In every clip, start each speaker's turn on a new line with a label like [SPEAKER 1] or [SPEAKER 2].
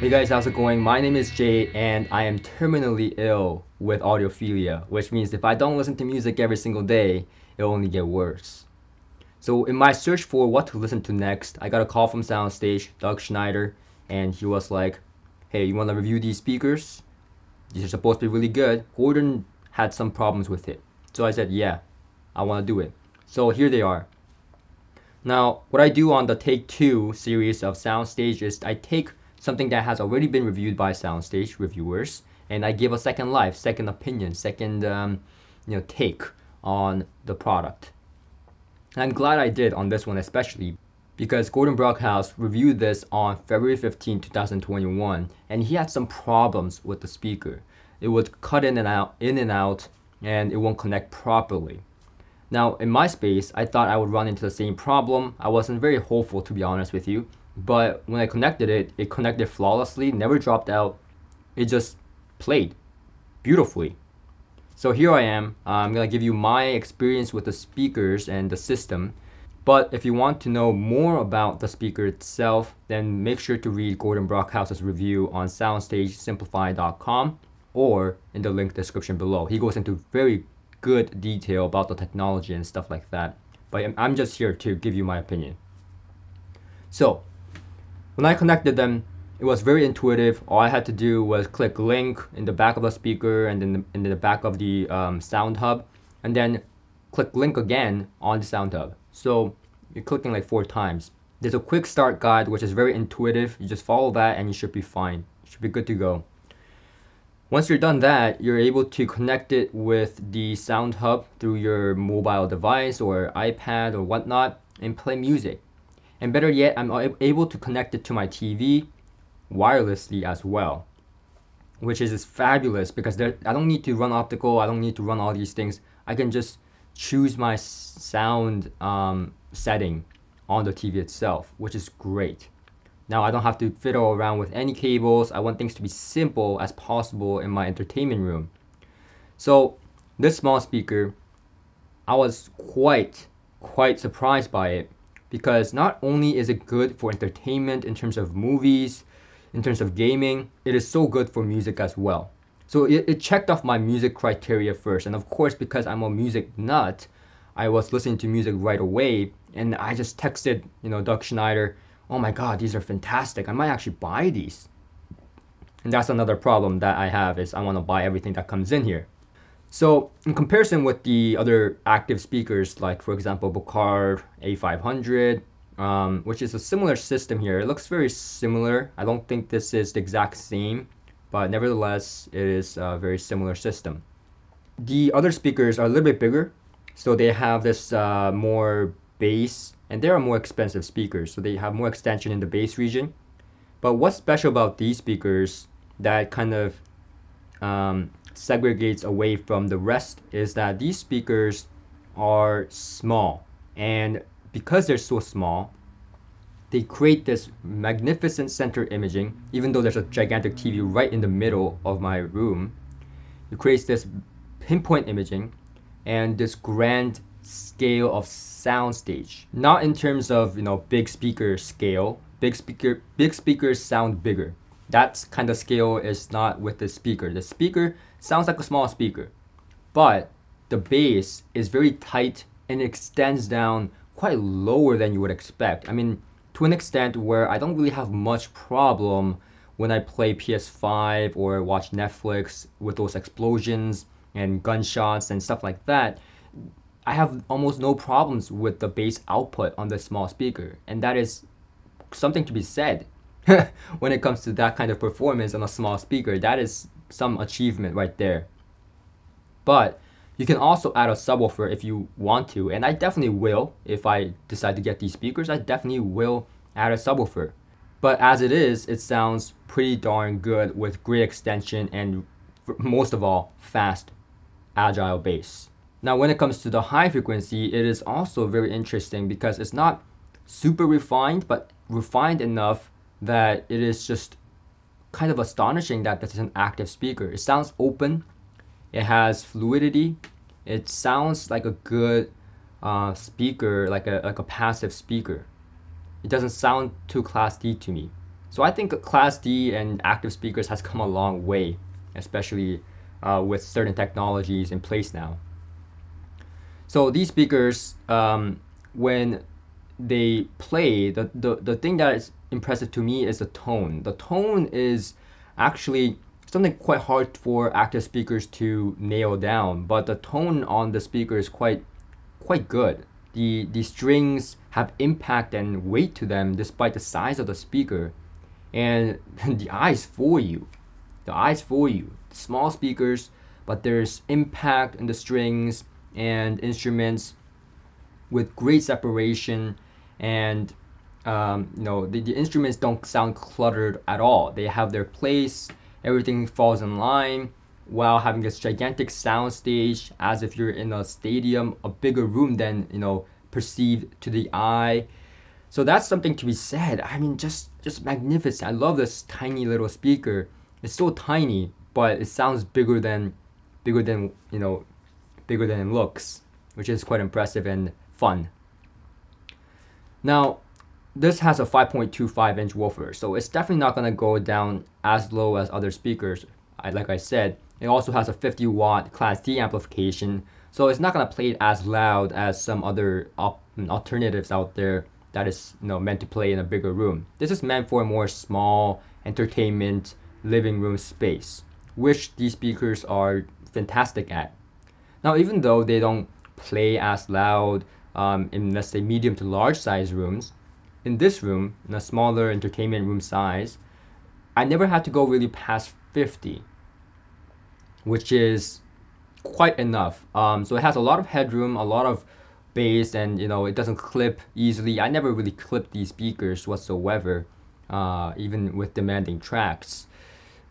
[SPEAKER 1] Hey guys, how's it going? My name is Jay and I am terminally ill with audiophilia, which means if I don't listen to music every single day, it'll only get worse. So in my search for what to listen to next, I got a call from Soundstage, Doug Schneider, and he was like, hey, you want to review these speakers? These are supposed to be really good. Gordon had some problems with it. So I said, yeah, I want to do it. So here they are. Now, what I do on the Take 2 series of Soundstage is I take something that has already been reviewed by Soundstage reviewers, and I give a second life, second opinion, second um, you know take on the product. And I'm glad I did on this one especially because Gordon Brockhouse reviewed this on February 15, 2021, and he had some problems with the speaker. It would cut in and out, in and out, and it won't connect properly. Now, in my space, I thought I would run into the same problem. I wasn't very hopeful, to be honest with you, but when I connected it, it connected flawlessly, never dropped out. It just played beautifully. So here I am. I'm gonna give you my experience with the speakers and the system. But if you want to know more about the speaker itself, then make sure to read Gordon Brockhouse's review on soundstagesimplifi.com or in the link description below. He goes into very good detail about the technology and stuff like that. But I'm just here to give you my opinion. So, when I connected them, it was very intuitive. All I had to do was click link in the back of the speaker and in the, in the back of the um, sound hub, and then click link again on the sound hub. So you're clicking like four times. There's a quick start guide which is very intuitive. You just follow that and you should be fine. You should be good to go. Once you're done that, you're able to connect it with the sound hub through your mobile device or iPad or whatnot and play music. And better yet, I'm able to connect it to my TV wirelessly as well, which is fabulous because there, I don't need to run optical, I don't need to run all these things. I can just choose my sound um, setting on the TV itself, which is great. Now I don't have to fiddle around with any cables. I want things to be simple as possible in my entertainment room. So this small speaker, I was quite, quite surprised by it because not only is it good for entertainment in terms of movies, in terms of gaming, it is so good for music as well. So it, it checked off my music criteria first. And of course, because I'm a music nut, I was listening to music right away. And I just texted, you know, Doug Schneider, oh my God, these are fantastic. I might actually buy these. And that's another problem that I have is I want to buy everything that comes in here. So in comparison with the other active speakers, like for example, Buchardt A500, um, which is a similar system here. It looks very similar. I don't think this is the exact same, but nevertheless, it is a very similar system. The other speakers are a little bit bigger, so they have this uh, more bass, and they are more expensive speakers, so they have more extension in the bass region. But what's special about these speakers that kind of um, segregates away from the rest is that these speakers are small. And because they're so small they create this magnificent center imaging. Even though there's a gigantic TV right in the middle of my room it creates this pinpoint imaging and this grand scale of soundstage not in terms of you know big speaker scale. Big speaker big speakers sound bigger. That kind of scale is not with the speaker. The speaker sounds like a small speaker, but the bass is very tight and extends down quite lower than you would expect. I mean, to an extent where I don't really have much problem when I play PS5 or watch Netflix with those explosions and gunshots and stuff like that. I have almost no problems with the bass output on the small speaker, and that is something to be said when it comes to that kind of performance on a small speaker. That is some achievement right there. But you can also add a subwoofer if you want to, and I definitely will if I decide to get these speakers. I definitely will add a subwoofer. But as it is, it sounds pretty darn good with great extension and most of all, fast, agile bass. Now when it comes to the high frequency, it is also very interesting because it's not super refined, but refined enough that it is just kind of astonishing that this is an active speaker. It sounds open, it has fluidity, it sounds like a good uh, speaker, like a, like a passive speaker. It doesn't sound too class D to me. So I think Class D and active speakers has come a long way, especially uh, with certain technologies in place now. So these speakers, um, when they play, the, the, the thing that is impressive to me is the tone. The tone is actually something quite hard for active speakers to nail down, but the tone on the speaker is quite quite good. The the strings have impact and weight to them despite the size of the speaker. And the eyes fool you. The eyes fool you. Small speakers, but there's impact in the strings and instruments with great separation and um, you know the, the instruments don't sound cluttered at all. They have their place. Everything falls in line while having this gigantic sound stage as if you're in a stadium a bigger room than you know perceived to the eye. So that's something to be said. I mean just just magnificent. I love this tiny little speaker. It's so tiny but it sounds bigger than bigger than you know bigger than it looks which is quite impressive and fun now this has a 5.25 inch woofer, so it's definitely not going to go down as low as other speakers. I, like I said, it also has a 50 watt Class D amplification, so it's not going to play as loud as some other op- mm, alternatives out there that is you know meant to play in a bigger room. This is meant for a more small entertainment living room space, which these speakers are fantastic at. Now, even though they don't play as loud um, in let's say medium to large size rooms, in this room, in a smaller entertainment room size, I never had to go really past 50, which is quite enough. Um, so it has a lot of headroom, a lot of bass, and you know it doesn't clip easily. I never really clip these speakers whatsoever, uh, even with demanding tracks.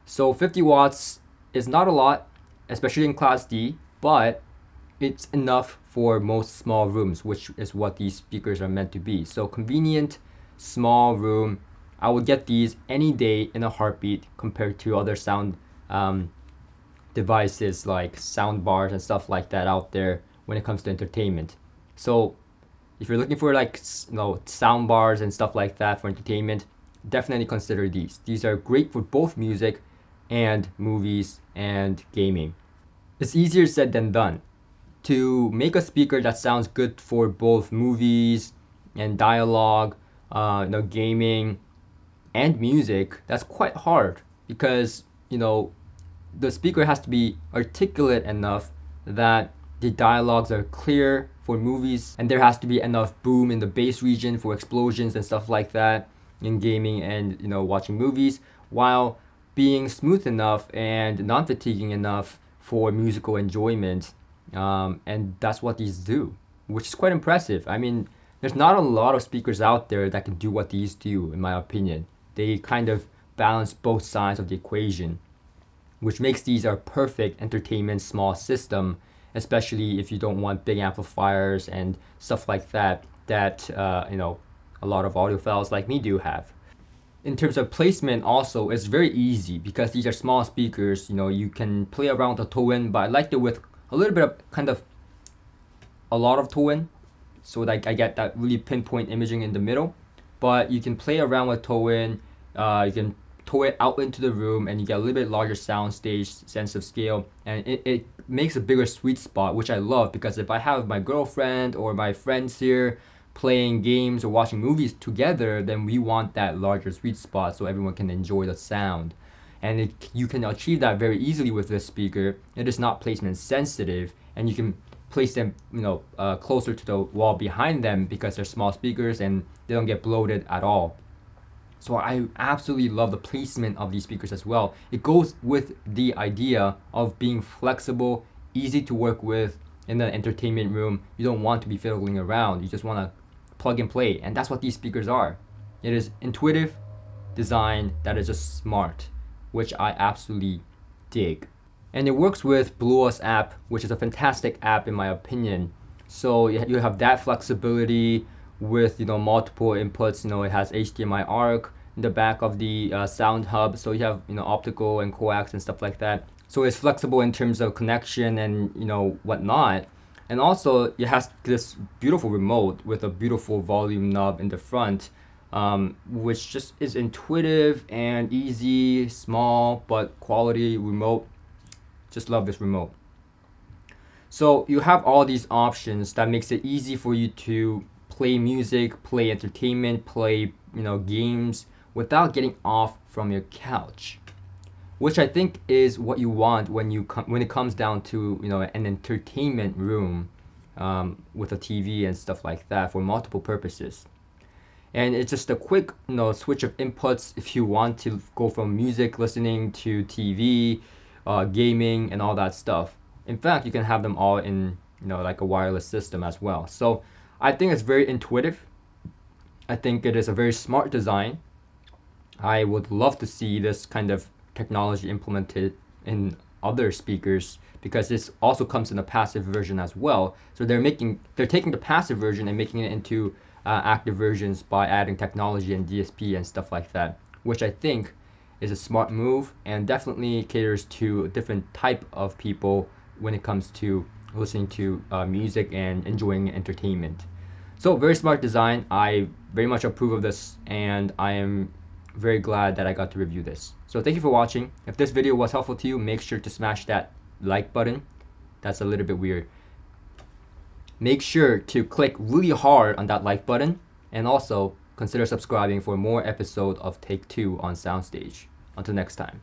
[SPEAKER 1] So 50 watts is not a lot, especially in Class D, but it's enough for most small rooms, which is what these speakers are meant to be. So convenient, small room. I would get these any day in a heartbeat compared to other sound um, devices like sound bars and stuff like that out there when it comes to entertainment. So if you're looking for like you know sound bars and stuff like that for entertainment, definitely consider these. These are great for both music and movies and gaming. It's easier said than done to make a speaker that sounds good for both movies and dialogue, uh, you know, gaming and music, that's quite hard because, you know, the speaker has to be articulate enough that the dialogues are clear for movies and there has to be enough boom in the bass region for explosions and stuff like that in gaming and you know watching movies while being smooth enough and non-fatiguing enough for musical enjoyment um, and that's what these do, which is quite impressive. I mean, there's not a lot of speakers out there that can do what these do, in my opinion. They kind of balance both sides of the equation, which makes these a perfect entertainment small system, especially if you don't want big amplifiers and stuff like that, that, uh, you know, a lot of audiophiles like me do have. In terms of placement also, it's very easy because these are small speakers, you know, you can play around the tone, but I like it with a little bit of kind of a lot of tone so like I get that really pinpoint imaging in the middle. But you can play around with tone uh, you can tow it out into the room and you get a little bit larger sound stage sense of scale. And it, it makes a bigger sweet spot which I love because if I have my girlfriend or my friends here playing games or watching movies together then we want that larger sweet spot so everyone can enjoy the sound and it, you can achieve that very easily with this speaker. It is not placement sensitive, and you can place them, you know, uh, closer to the wall behind them because they're small speakers and they don't get bloated at all. So I absolutely love the placement of these speakers as well. It goes with the idea of being flexible, easy to work with in the entertainment room. You don't want to be fiddling around. You just want to plug and play, and that's what these speakers are. It is intuitive design that is just smart which I absolutely dig. And it works with BluOS app, which is a fantastic app in my opinion. So you have that flexibility with you know multiple inputs. You know it has HDMI ARC in the back of the uh, sound hub, so you have you know optical and coax and stuff like that. So it's flexible in terms of connection and you know whatnot. And also it has this beautiful remote with a beautiful volume knob in the front um, which just is intuitive and easy, small but quality remote. Just love this remote. So you have all these options that makes it easy for you to play music, play entertainment, play you know games without getting off from your couch. Which I think is what you want when you com- when it comes down to you know an entertainment room um, with a TV and stuff like that for multiple purposes and it's just a quick you know switch of inputs if you want to go from music listening to TV, uh, gaming, and all that stuff. In fact, you can have them all in you know like a wireless system as well. So I think it's very intuitive. I think it is a very smart design. I would love to see this kind of technology implemented in other speakers because this also comes in a passive version as well. So they're making they're taking the passive version and making it into uh, active versions by adding technology and DSP and stuff like that, which I think is a smart move and definitely caters to a different type of people when it comes to listening to uh, music and enjoying entertainment. So very smart design. I very much approve of this and I am very glad that I got to review this. So thank you for watching. If this video was helpful to you, make sure to smash that like button. That's a little bit weird make sure to click really hard on that like button and also consider subscribing for more episode of Take 2 on Soundstage. Until next time.